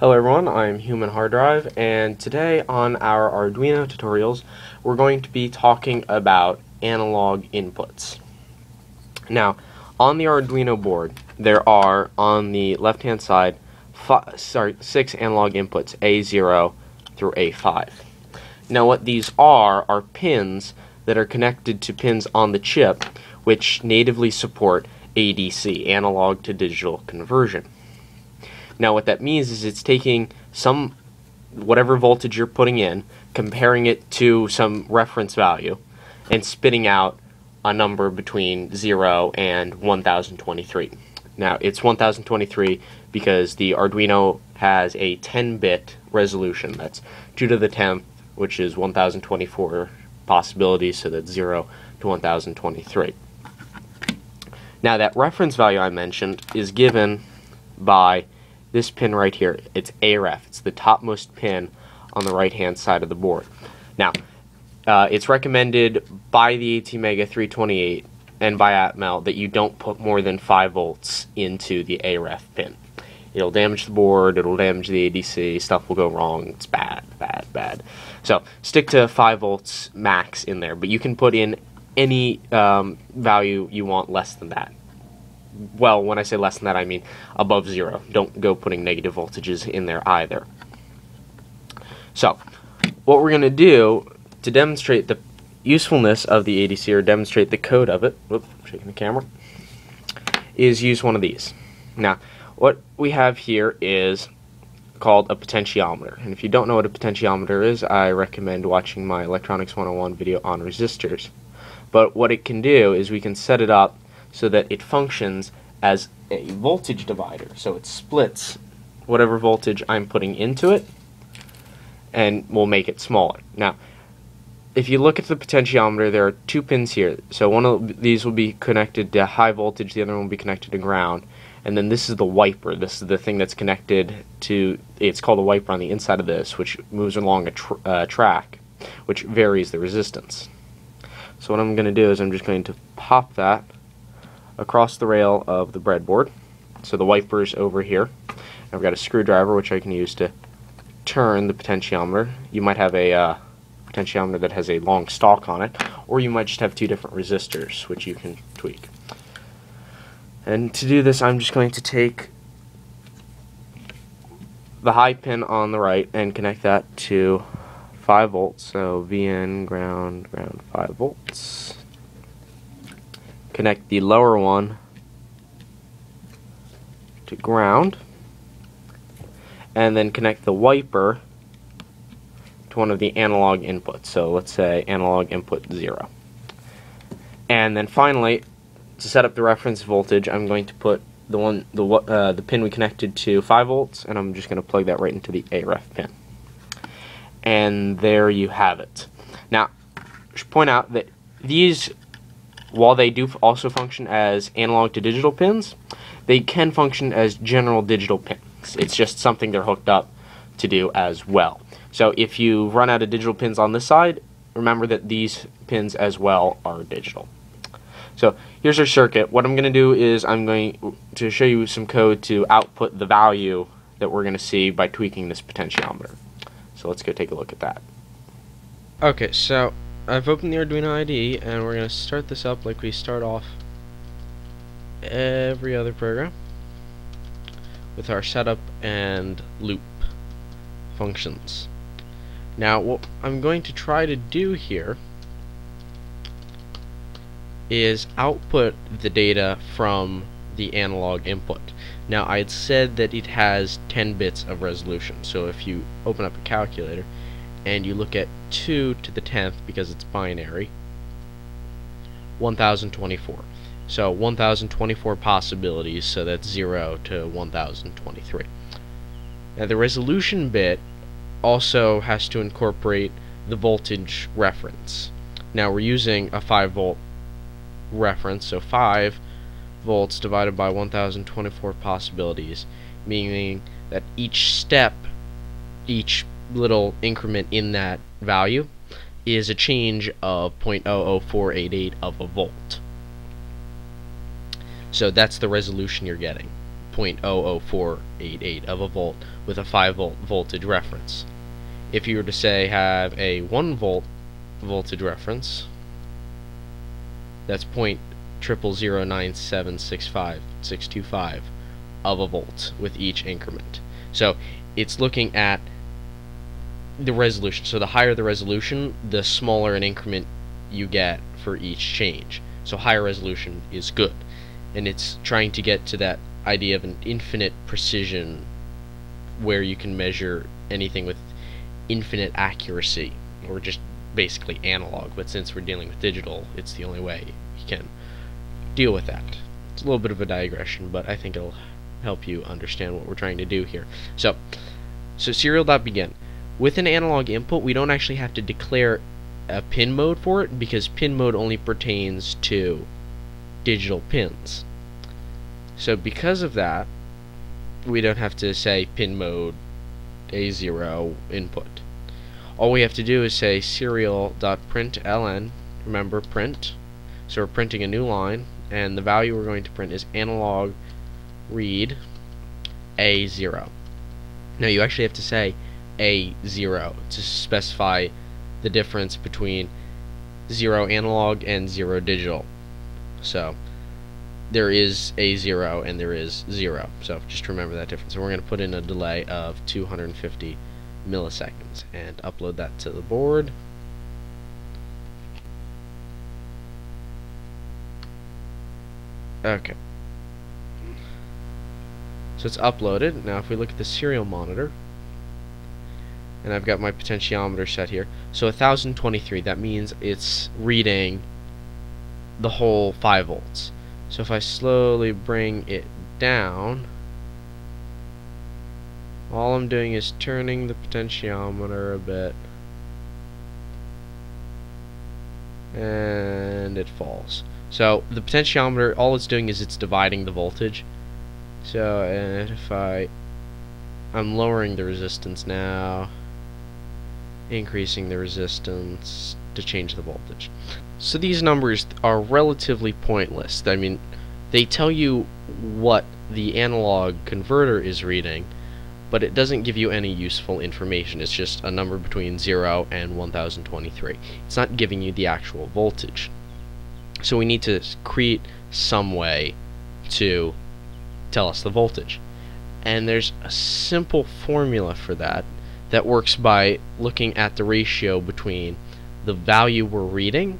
Hello everyone, I'm Human Hard Drive, and today on our Arduino tutorials, we're going to be talking about analog inputs. Now, on the Arduino board, there are, on the left-hand side, sorry, six analog inputs, A0 through A5. Now what these are, are pins that are connected to pins on the chip, which natively support ADC, analog to digital conversion. Now what that means is it's taking some whatever voltage you're putting in, comparing it to some reference value, and spitting out a number between 0 and 1023. Now it's 1023 because the Arduino has a 10-bit resolution. That's 2 to the 10th, which is 1024 possibilities, so that's 0 to 1023. Now that reference value I mentioned is given by this pin right here. It's AREF. It's the topmost pin on the right hand side of the board. Now, uh, it's recommended by the ATmega 328 and by Atmel that you don't put more than 5 volts into the AREF pin. It'll damage the board, it'll damage the ADC, stuff will go wrong. It's bad, bad, bad. So stick to 5 volts max in there, but you can put in any um, value you want less than that well, when I say less than that, I mean above zero. Don't go putting negative voltages in there either. So, what we're going to do to demonstrate the usefulness of the ADC or demonstrate the code of it, whoop, shaking the camera, is use one of these. Now, what we have here is called a potentiometer. And if you don't know what a potentiometer is, I recommend watching my Electronics 101 video on resistors. But what it can do is we can set it up so that it functions as a voltage divider. So it splits whatever voltage I'm putting into it and will make it smaller. Now, if you look at the potentiometer, there are two pins here. So one of these will be connected to high voltage, the other one will be connected to ground. And then this is the wiper. This is the thing that's connected to, it's called a wiper on the inside of this, which moves along a tr uh, track, which varies the resistance. So what I'm going to do is I'm just going to pop that across the rail of the breadboard. So the wiper's over here. I've got a screwdriver which I can use to turn the potentiometer. You might have a uh, potentiometer that has a long stalk on it, or you might just have two different resistors which you can tweak. And to do this, I'm just going to take the high pin on the right and connect that to 5 volts. So VIN, ground, ground, 5 volts connect the lower one to ground and then connect the wiper to one of the analog inputs. So let's say analog input 0 and then finally to set up the reference voltage I'm going to put the one the uh, the pin we connected to 5 volts and I'm just going to plug that right into the AREF pin. And there you have it. Now I should point out that these while they do also function as analog to digital pins, they can function as general digital pins. It's just something they're hooked up to do as well. So if you run out of digital pins on this side, remember that these pins as well are digital. So here's our circuit. What I'm going to do is I'm going to show you some code to output the value that we're going to see by tweaking this potentiometer. So let's go take a look at that. Okay, so I've opened the Arduino IDE and we're going to start this up like we start off every other program with our setup and loop functions. Now what I'm going to try to do here is output the data from the analog input. Now I had said that it has 10 bits of resolution so if you open up a calculator and you look at 2 to the 10th because it's binary. 1024 so 1024 possibilities so that's 0 to 1023 now the resolution bit also has to incorporate the voltage reference. Now we're using a 5 volt reference so 5 volts divided by 1024 possibilities meaning that each step each little increment in that value is a change of 0.00488 of a volt. So that's the resolution you're getting, 0.00488 of a volt with a 5 volt voltage reference. If you were to say have a 1 volt voltage reference, that's point triple zero nine seven six five six two five of a volt with each increment. So it's looking at the resolution. So the higher the resolution, the smaller an increment you get for each change. So higher resolution is good. And it's trying to get to that idea of an infinite precision where you can measure anything with infinite accuracy or just basically analog, but since we're dealing with digital, it's the only way you can deal with that. It's a little bit of a digression, but I think it'll help you understand what we're trying to do here. So, so serial.begin. With an analog input, we don't actually have to declare a pin mode for it because pin mode only pertains to digital pins. So because of that, we don't have to say pin mode A0 input. All we have to do is say serial.println, remember print, so we're printing a new line, and the value we're going to print is analog read A0. Now you actually have to say A0 to specify the difference between 0 analog and 0 digital. So there is A0 and there is 0. So just remember that difference. And we're going to put in a delay of 250 milliseconds and upload that to the board. Okay. So it's uploaded. Now if we look at the serial monitor, and I've got my potentiometer set here. So 1023, that means it's reading the whole 5 volts. So if I slowly bring it down, all I'm doing is turning the potentiometer a bit. And it falls. So the potentiometer, all it's doing is it's dividing the voltage. So if I, I'm lowering the resistance now, increasing the resistance to change the voltage. So these numbers are relatively pointless. I mean, they tell you what the analog converter is reading, but it doesn't give you any useful information. It's just a number between 0 and 1023. It's not giving you the actual voltage. So we need to create some way to tell us the voltage. And there's a simple formula for that that works by looking at the ratio between the value we're reading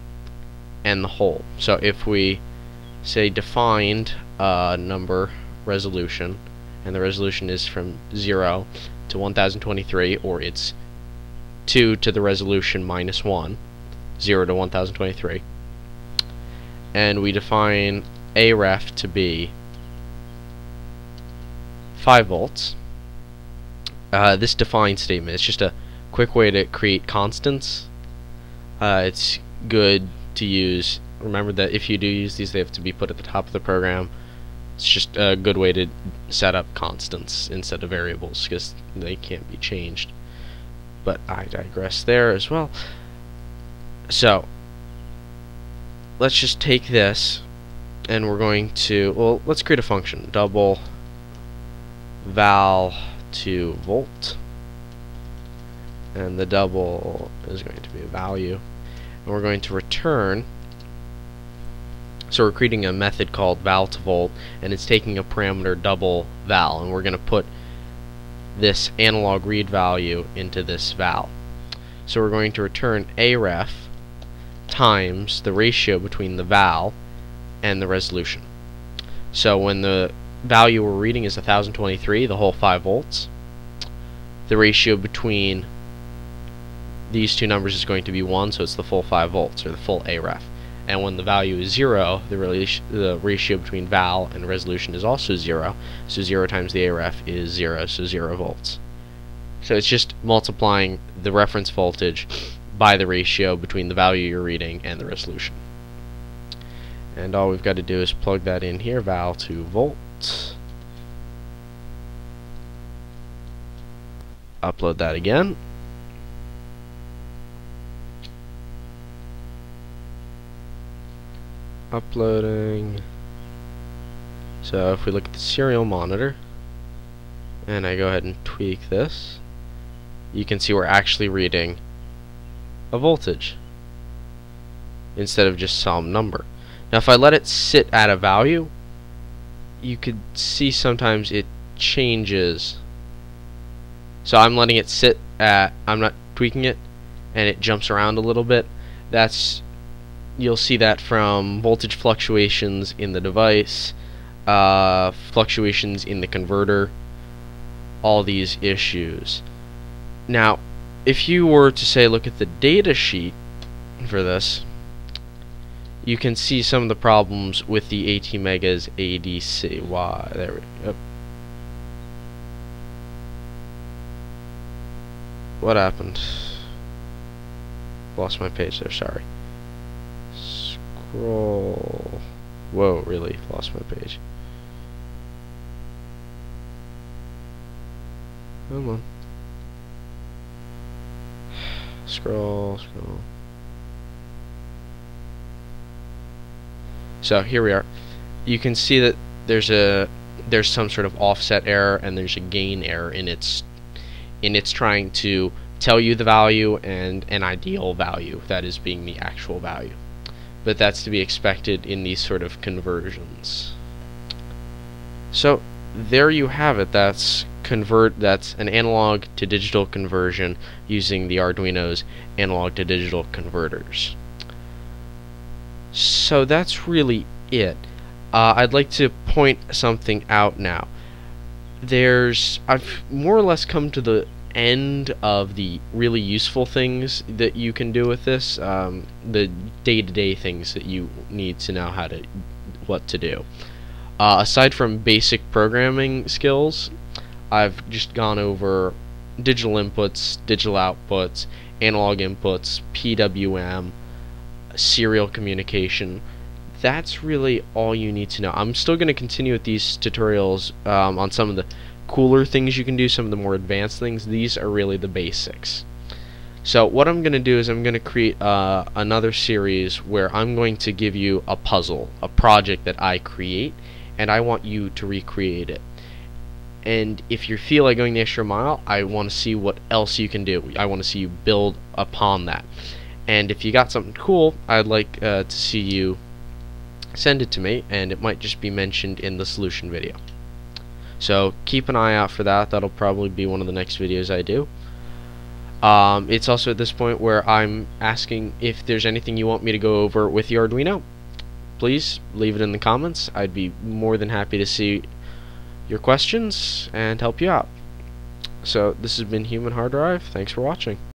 and the whole. So if we say defined uh, number resolution and the resolution is from 0 to 1023 or it's 2 to the resolution minus 1 0 to 1023 and we define AREF to be 5 volts uh, this define statement it's just a quick way to create constants. Uh, it's good to use remember that if you do use these they have to be put at the top of the program. It's just a good way to set up constants instead of variables because they can't be changed. But I digress there as well. So let's just take this and we're going to well let's create a function double val to volt. And the double is going to be a value. And we're going to return. So we're creating a method called val to volt and it's taking a parameter double val and we're going to put this analog read value into this val. So we're going to return AREF times the ratio between the val and the resolution. So when the value we're reading is 1023 the whole 5 volts the ratio between these two numbers is going to be 1 so it's the full 5 volts or the full AREF and when the value is 0, the, the ratio between val and resolution is also 0, so 0 times the AREF is 0, so 0 volts. So it's just multiplying the reference voltage by the ratio between the value you're reading and the resolution. And all we've got to do is plug that in here, val to volt. Upload that again. uploading So if we look at the serial monitor, and I go ahead and tweak this, you can see we're actually reading a voltage instead of just some number. Now if I let it sit at a value, you could see sometimes it changes. So I'm letting it sit at, I'm not tweaking it, and it jumps around a little bit. That's, you'll see that from voltage fluctuations in the device, uh, fluctuations in the converter, all these issues. Now, if you were to say look at the data sheet for this, you can see some of the problems with the ATmega's ADC. Why? There we go. What happened? Lost my page there, sorry. Scroll. Whoa, really? Lost my page. Come on. Scroll, scroll. So here we are. You can see that there's a there's some sort of offset error and there's a gain error in its in its trying to tell you the value and an ideal value that is being the actual value. But that's to be expected in these sort of conversions. So there you have it. That's convert that's an analog to digital conversion using the Arduino's analog to digital converters. So that's really it. Uh, I'd like to point something out now. There's I've more or less come to the end of the really useful things that you can do with this, um, the day-to-day things that you need to know how to what to do. Uh, aside from basic programming skills, I've just gone over digital inputs, digital outputs, analog inputs, PWM, serial communication. That's really all you need to know. I'm still going to continue with these tutorials um, on some of the cooler things you can do, some of the more advanced things. These are really the basics. So what I'm going to do is I'm going to create uh, another series where I'm going to give you a puzzle, a project that I create, and I want you to recreate it. And if you feel like going the extra mile, I want to see what else you can do. I want to see you build upon that. And if you got something cool, I'd like uh, to see you send it to me, and it might just be mentioned in the solution video. So keep an eye out for that. That'll probably be one of the next videos I do. Um, it's also at this point where I'm asking if there's anything you want me to go over with the Arduino. Please leave it in the comments. I'd be more than happy to see your questions and help you out. So this has been Human Hard Drive. Thanks for watching.